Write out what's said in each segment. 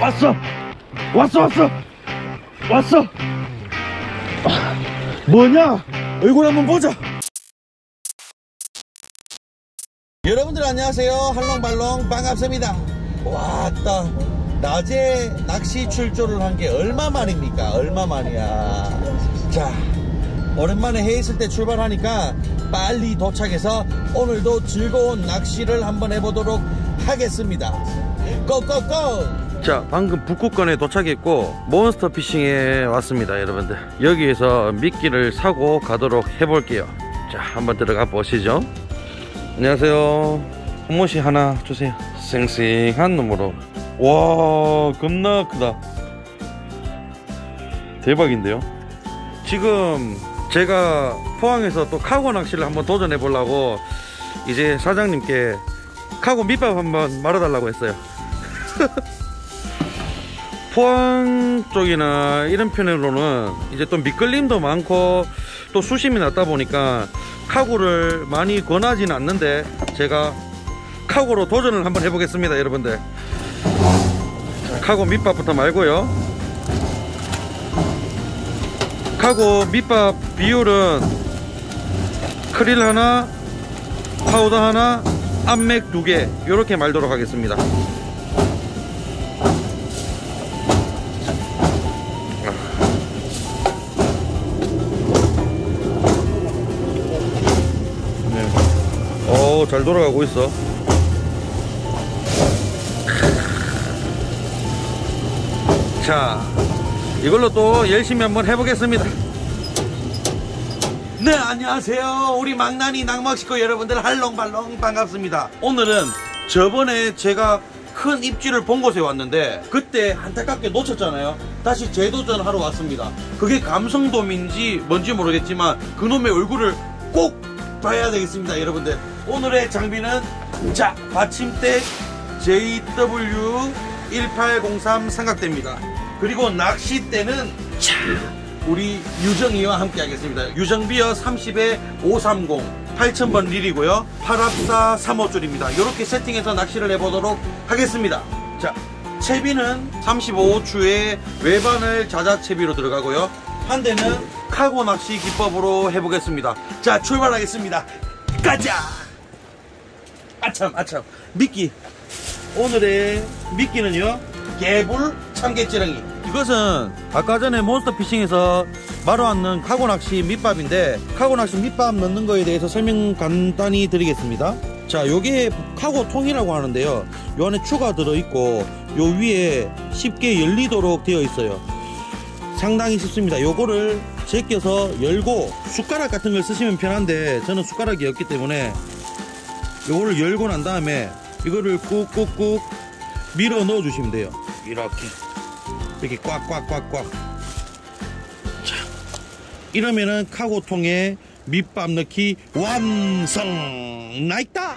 왔어. 왔어 왔어. 왔어. 아, 뭐냐? 얼굴 한번 보자. 여러분들 안녕하세요. 할롱발롱 반갑습니다. 왔다. 낮에 낚시 출조를 한 게 얼마 만입니까? 얼마 만이야? 자 오랜만에 해 있을 때 출발하니까 빨리 도착해서 오늘도 즐거운 낚시를 한번 해보도록 하겠습니다. 고고고 자 방금 북극권에 도착했고 몬스터 피싱에 왔습니다 여러분들. 여기에서 미끼를 사고 가도록 해볼게요. 자 한번 들어가 보시죠. 안녕하세요. 홍모시 하나 주세요. 쌩쌩한 놈으로. 와 겁나 크다. 대박인데요? 지금 제가 포항에서 또 카고 낚시를 한번 도전해 보려고 이제 사장님께 카고 밑밥 한번 말아달라고 했어요 포항 쪽이나 이런 편으로는 이제 또 미끌림도 많고 또 수심이 낮다 보니까 카고를 많이 권하지는 않는데 제가 카고로 도전을 한번 해보겠습니다 여러분들. 카고 밑밥부터 말고요. 카고 밑밥 비율은 크릴 하나 파우더 하나 암맥 두 개 이렇게 말도록 하겠습니다 오, 잘 돌아가고 있어. 자, 이걸로 또 열심히 한번 해보겠습니다. 네, 안녕하세요. 우리 망나니 낭막식구 여러분들 할롱발롱 반갑습니다. 오늘은 저번에 제가 큰 입질을 본 곳에 왔는데 그때 안타깝게 놓쳤잖아요. 다시 재도전하러 왔습니다. 그게 감성돔인지 뭔지 모르겠지만 그놈의 얼굴을 꼭 봐야 되겠습니다 여러분들. 오늘의 장비는 자 받침대 JW1803 삼각대입니다. 그리고 낚싯대는 자 우리 유정이와 함께 하겠습니다. 유정비어 30에 530 8000번 릴이고요. 8합사 3호줄입니다. 이렇게 세팅해서 낚시를 해보도록 하겠습니다. 자 채비는 35호추에 외바늘 자자채비로 들어가고요 한 대는 카고 낚시 기법으로 해보겠습니다. 자, 출발하겠습니다. 가자! 아참, 아참. 미끼. 오늘의 미끼는요, 개불 참깨찌렁이. 이것은 아까 전에 몬스터 피싱에서 바로 왔는 카고 낚시 밑밥인데, 카고 낚시 밑밥 넣는 거에 대해서 설명 간단히 드리겠습니다. 자, 요게 카고 통이라고 하는데요. 요 안에 추가 들어있고, 요 위에 쉽게 열리도록 되어 있어요. 상당히 쉽습니다. 요거를 제껴서 열고 숟가락 같은 걸 쓰시면 편한데 저는 숟가락이 없기 때문에 요거를 열고 난 다음에 이거를 꾹꾹꾹 밀어 넣어 주시면 돼요. 이렇게. 이렇게 꽉꽉꽉꽉. 자 이러면은 카고통에 밑밥 넣기 완성! 나있다!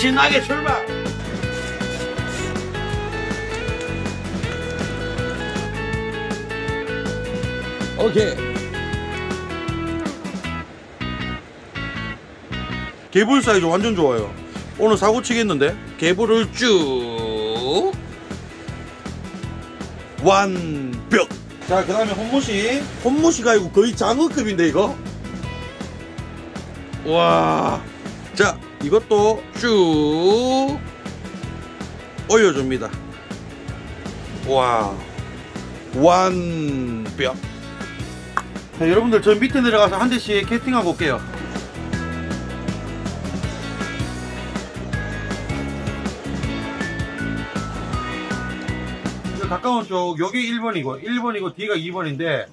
신나게 출발 오케이. 개불 사이즈 완전 좋아요. 오늘 사고 치겠는데? 개불을 쭉 완벽. 자, 그 다음에 혼무시. 혼무시가 이거 거의 장어급인데, 이거? 와. 자, 이것도 쭉 올려줍니다. 와. 완벽. 자, 여러분들 저 밑에 내려가서 한 대씩 캐스팅하고 올게요. 가까운 쪽 여기 1번이고 1번이고 뒤가 2번인데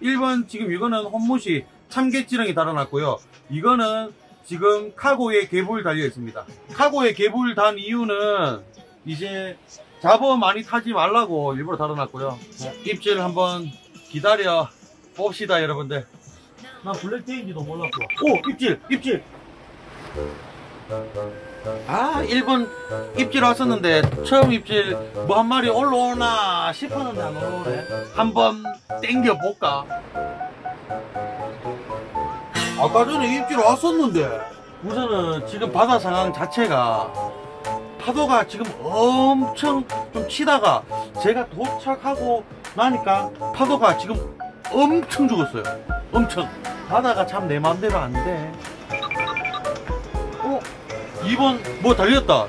1번 지금 이거는 홈무시 참깨찌렁이 달아놨고요. 이거는 지금 카고에 개불 달려 있습니다. 카고에 개불 단 이유는 이제 잡어 많이 타지 말라고 일부러 달아놨고요. 입질 한번 기다려 봅시다 여러분들. 나 블랙테인지도 몰랐어. 오 입질 입질. 아 1번 입질 왔었는데 처음 입질 뭐 한 마리 올라오나 싶었는데 안 올라오네. 한번 땡겨볼까? 아까 전에 입질 왔었는데 우선은 지금 바다 상황 자체가 파도가 지금 엄청 좀 치다가 제가 도착하고 나니까 파도가 지금 엄청 죽었어요. 엄청. 바다가 참 내 마음대로 안 돼. 어? 2번 뭐 달렸다.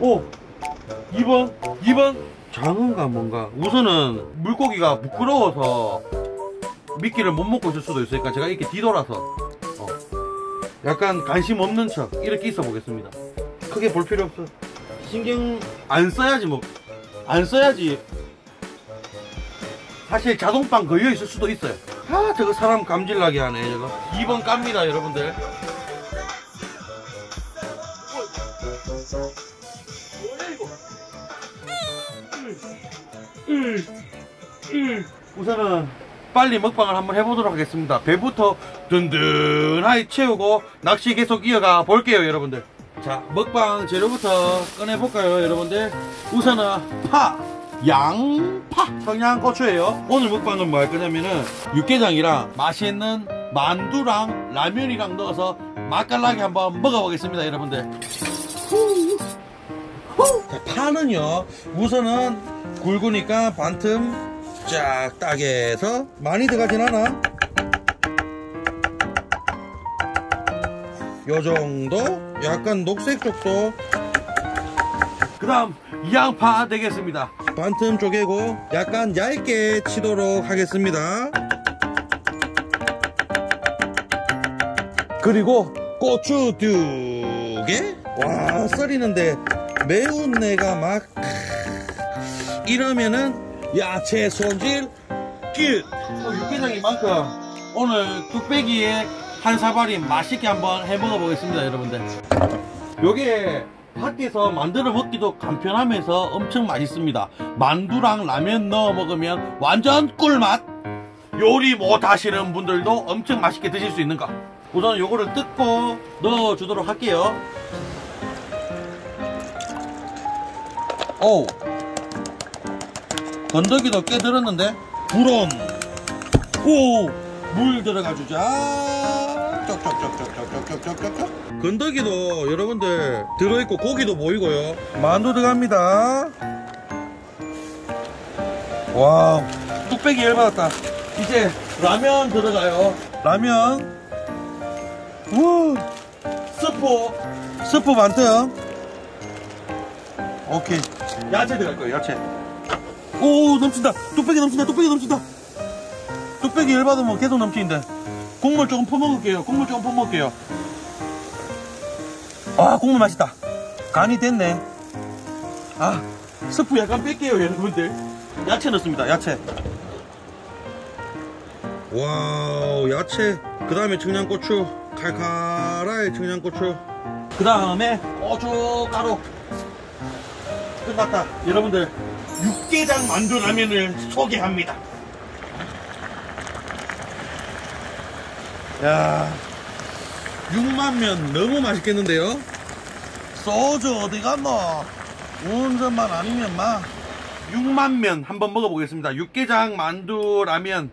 오 2번 2번 장어인가 뭔가 우선은 물고기가 부끄러워서 미끼를 못 먹고 있을 수도 있으니까 제가 이렇게 뒤돌아서 어, 약간 관심 없는 척 이렇게 있어 보겠습니다 크게 볼 필요 없어 신경 안 써야지 뭐 안 써야지 사실 자동빵 걸려 있을 수도 있어요 아 저거 사람 감질나게 하네 저거 2번 깝니다 여러분들 우선은 빨리 먹방을 한번 해보도록 하겠습니다. 배부터 든든하게 채우고 낚시 계속 이어가 볼게요, 여러분들. 자, 먹방 재료부터 꺼내볼까요, 여러분들? 우선은 파, 양파, 청양고추예요. 오늘 먹방은 뭐 할 거냐면은 육개장이랑 맛있는 만두랑 라면이랑 넣어서 맛깔나게 한번 먹어보겠습니다, 여러분들. 자, 파는요, 우선은 굵으니까 반틈 쫙 따게 해서 많이 들어가진 않아. 요 정도? 약간 녹색 쪽도. 그 다음 양파 되겠습니다 반틈 쪼개고 약간 얇게 치도록 하겠습니다. 그리고 고추 두개와 썰이는데 매운 내가 막 이러면은 야채 손질 끝! 어, 육개장 이만큼 오늘 뚝배기에 한 사발이 맛있게 한번 해 먹어 보겠습니다 여러분들. 요게 밖에서 만들어 먹기도 간편하면서 엄청 맛있습니다. 만두랑 라면 넣어 먹으면 완전 꿀맛. 요리 못 하시는 분들도 엄청 맛있게 드실 수 있는 거 우선 요거를 뜯고 넣어 주도록 할게요. 오. 건더기도 꽤 들었는데? 불온 오 물 들어가 주자 건더기도 여러분 들 들어있고 고기도 보이고요. 만두 들어갑니다. wow 뚝배기 열받았다. 이제 라면 들어가요. 라면. 우 스프 스프 반틈 오케이. 야채 들어갈 거예요 야채. 오 넘친다. 뚝배기 넘친다 뚝배기 넘친다. 뚝배기 열받으면 계속 넘치는데 국물 조금 퍼먹을게요. 국물 조금 퍼먹을게요. 아 국물 맛있다. 간이 됐네. 아 스프 약간 뺄게요 여러분들. 야채 넣습니다 야채. wow 야채. 그 다음에 청양고추. 칼칼하게 청양고추. 그 다음에 고춧가루. 끝났다. 여러분들 육개장 만두 라면을 소개합니다. 야, 육만면 너무 맛있겠는데요? 소주 어디 갔노? 운전만 아니면 막 육만면 한번 먹어보겠습니다. 육개장 만두 라면.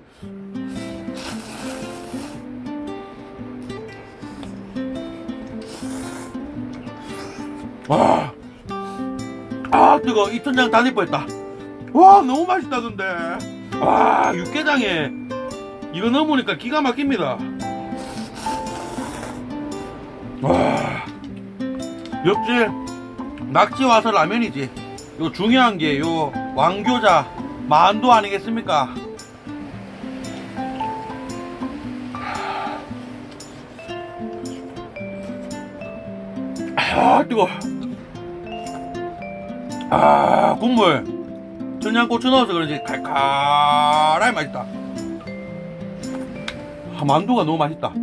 와, 아 뜨거 이 천장 다닐 뻔했다 와 너무 맛있다 근데 와 육개장에 이거 넣으니까 기가 막힙니다 와. 역시 낙지 와서 라면이지. 요 중요한 게 요 왕교자 만두 아니겠습니까? 아 뜨거 아 국물. 청양고추 넣어서 그런지 칼칼하게 맛있다. 아, 만두가 너무 맛있다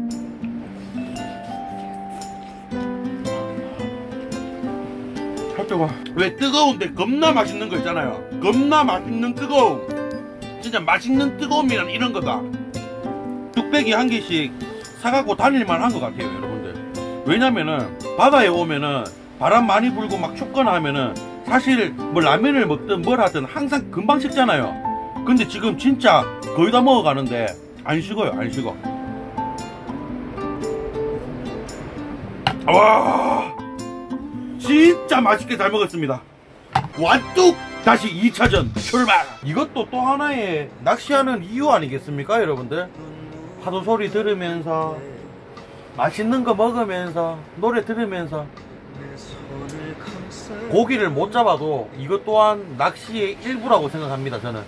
뜨거 왜 뜨거운데 겁나 맛있는 거 있잖아요. 겁나 맛있는 뜨거움. 진짜 맛있는 뜨거움이란 이런 거다. 뚝배기 한 개씩 사갖고 다닐만 한 것 같아요 여러분들. 왜냐면은 바다에 오면은 바람 많이 불고 막 춥거나 하면은 사실 뭐 라면을 먹든 뭘 하든 항상 금방 식잖아요. 근데 지금 진짜 거의 다 먹어가는데 안 식어요 안 식어. 와 진짜 맛있게 잘 먹었습니다. 완뚝 다시 2차전 출발. 이것도 또 하나의 낚시하는 이유 아니겠습니까, 여러분들? 파도 소리 들으면서 맛있는 거 먹으면서 노래 들으면서 고기를 못 잡아도 이것 또한 낚시의 일부라고 생각합니다, 저는.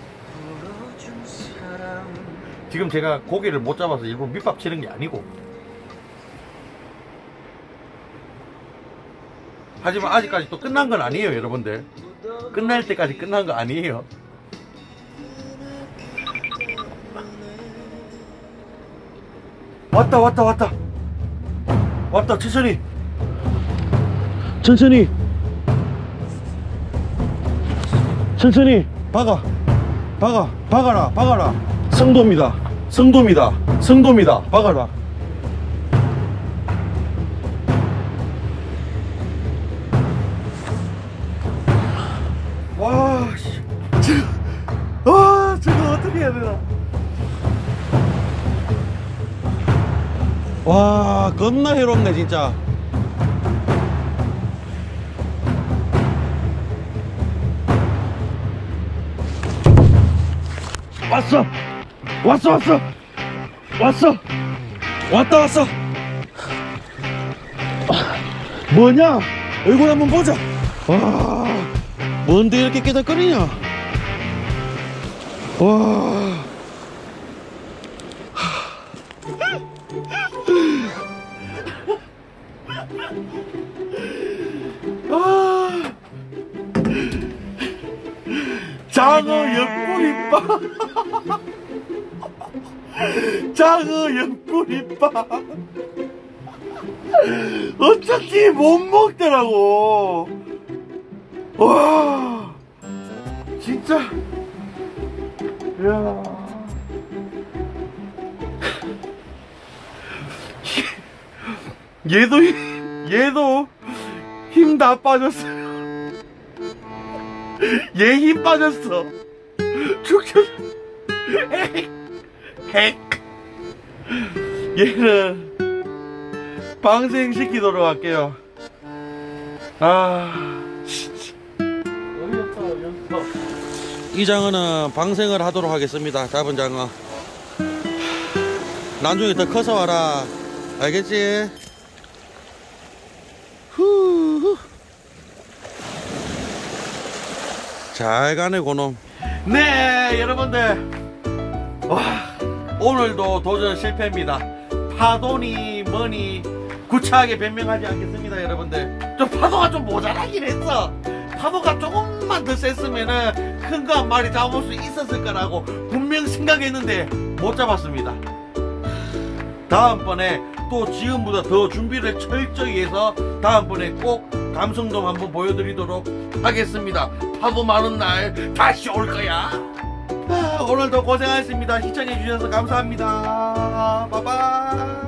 지금 제가 고기를 못 잡아서 일부 밑밥 치는 게 아니고. 하지만 아직까지 또 끝난 건 아니에요, 여러분들. 끝날 때까지 끝난 거 아니에요. 왔다, 왔다, 왔다. 왔다, 천천히. 천천히. 천천히. 박아. 박아. 박아라. 박아라. 성도입니다. 성도입니다. 성도입니다. 박아라. 어떻게 해야? 와, 겁나 해롭네, 진짜. 왔어! 왔어, 왔어! 왔어! 왔다, 왔어! 뭐냐? 얼굴 한번 보자! 와, 뭔데 이렇게 깨작거리냐? 와. 아. 장어 옆구리빵 장어 옆구리빵 어차피 못 먹더라고 와 진짜 야. 얘도 힘- 얘도 힘 다 빠졌어요 얘 힘 빠졌어. 죽죠 핵 핵. 얘는 방생시키도록 할게요. 아 진짜. 어이없어 어이없어 이 장어는 방생을 하도록 하겠습니다. 잡은 장어. 나중에 더 커서 와라. 알겠지? 후. 잘 가네, 고놈. 네, 여러분들. 와, 오늘도 도전 실패입니다. 파도니, 뭐니, 구차하게 변명하지 않겠습니다, 여러분들. 좀 파도가 좀 모자라긴 했어. 파도가 조금만 더 셌으면은 큰 거 한 마리 잡을 수 있었을 거라고 분명 생각했는데 못 잡았습니다. 다음번에 또 지금보다 더 준비를 철저히 해서 다음번에 꼭 감성돔 한번 보여드리도록 하겠습니다. 파도 많은 날 다시 올 거야. 아, 오늘도 고생하셨습니다. 시청해주셔서 감사합니다. 바이바이.